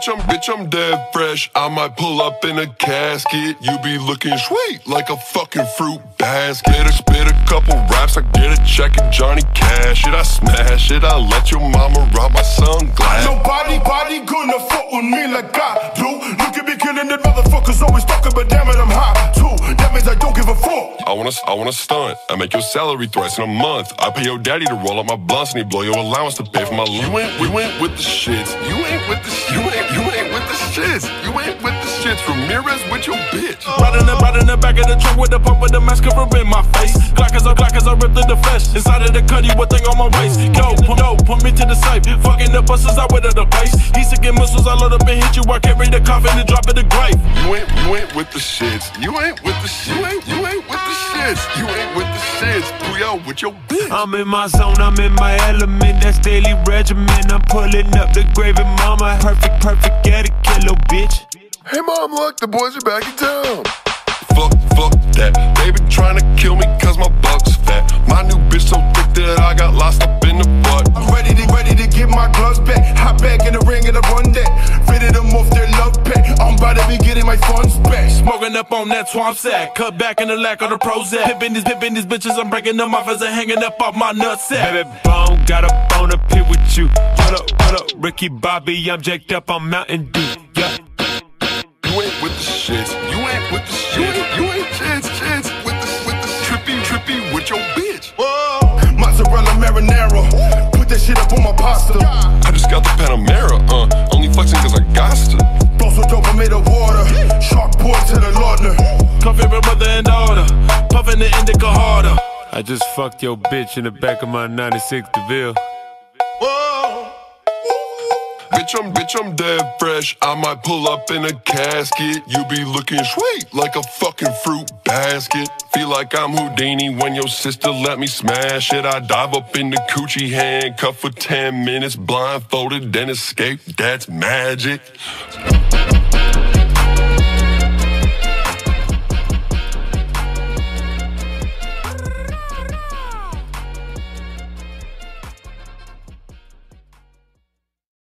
bitch, I'm bitch, I'm dead fresh. I might pull up in a casket. You be looking sweet like a fucking fruit basket. I spit a couple raps, I get a check and Johnny Cash it. I smash it, I let your mama rob my sunglasses. Nobody, body gonna fuck with me like I do. Look at me killing the motherfuckers always talking, but damn it, I'm hot wanna, I wanna stunt. I make your salary thrice in a month. I pay your daddy to roll up my blunts and he blow your allowance to pay for my. You ain't, we went with the shits. You ain't with the, you ain't, you ain't with the shits. You ain't with the shits. Ramirez with your bitch. Riding the, riding the back of the truck with the pump with the mascara in my face. Glock as I, Glock as I rip through the flesh. Inside of the cutty, one thing on my waist. Yo, pump, yo, put me to the safe. Fucking the buses, I went to the place. He sick and missiles, I load up and hit you. I carry the coffin and drop in the grave. You ain't, you ain't with the shits. You ain't with the shit. You ain't, you ain't shits. Pouya with your bitch. I'm in my zone, I'm in my element. That's daily regimen. I'm pulling up the gravy, mama. Perfect, perfect etiquette, little bitch. Hey mom, look, the boys are back in town. Fuck, fuck that. They been trying back. Smoking up on that swamp sack. Cut back in the lack of the Prozac. Pippin' these, pippin' these bitches. I'm breaking them off as I'm hanging up off my nutsack. Baby bone, got a bone up here with you. Hold up, hold up, Ricky Bobby. I'm jacked up on Mountain Dew. Yeah. You ain't with the shits. You ain't with the shit. You ain't shits, shits. With the, with the trippy, trippy with your bitch. Whoa. Mozzarella marinara. Put that shit up on my pasta. I just got the Panamera, the indica harder. I just fucked your bitch in the back of my 96 DeVille. Whoa. Bitch, I'm bitch, I'm dead fresh. I might pull up in a casket. You be looking sweet like a fucking fruit basket. Feel like I'm Houdini when your sister let me smash it. I dive up in the coochie handcuff for 10 minutes, blindfolded, then escape. That's magic.